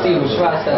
Steve Schwarz See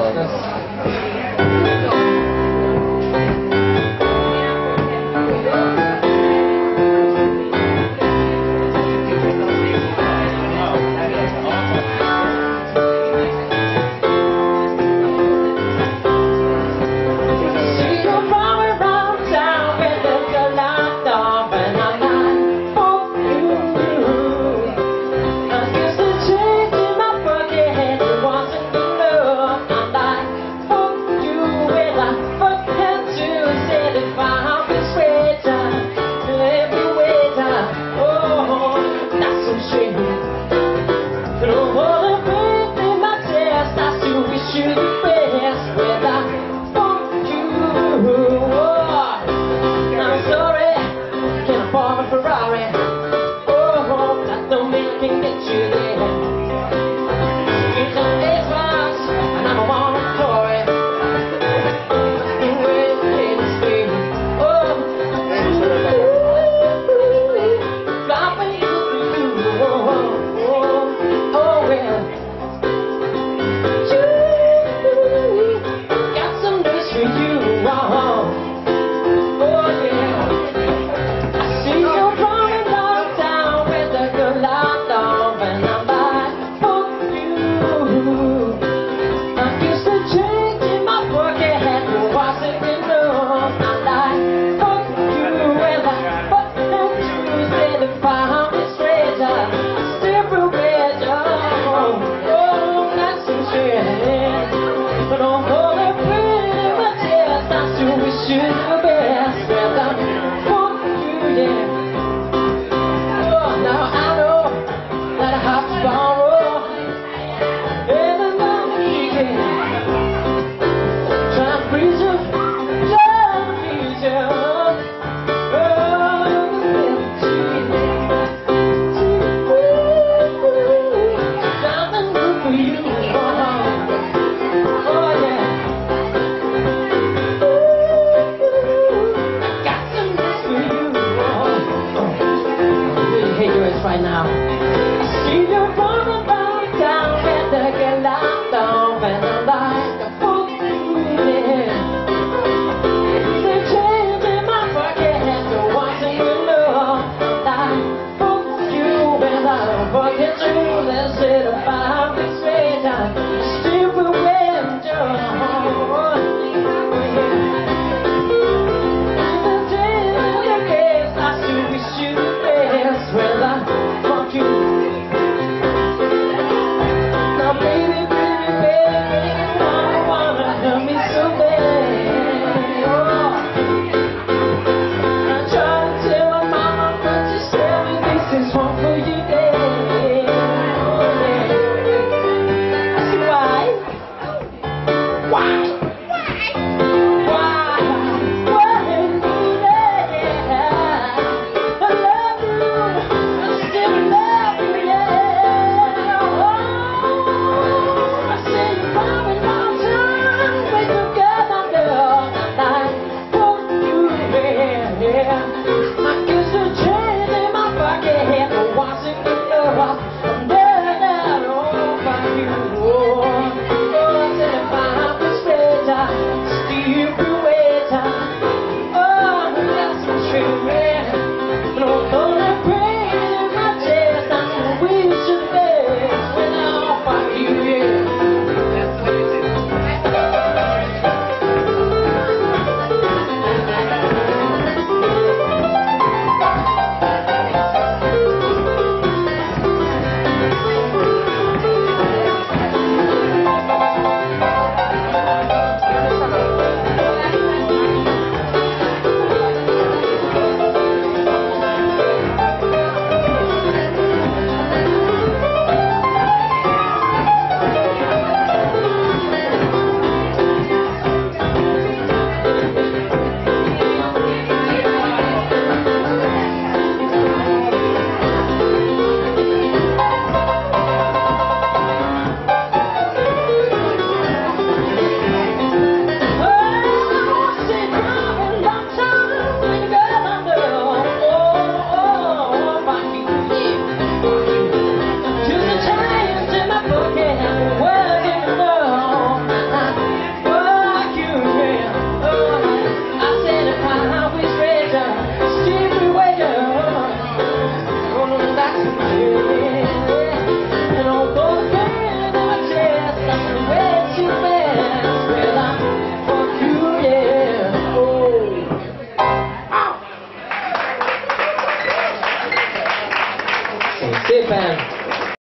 now.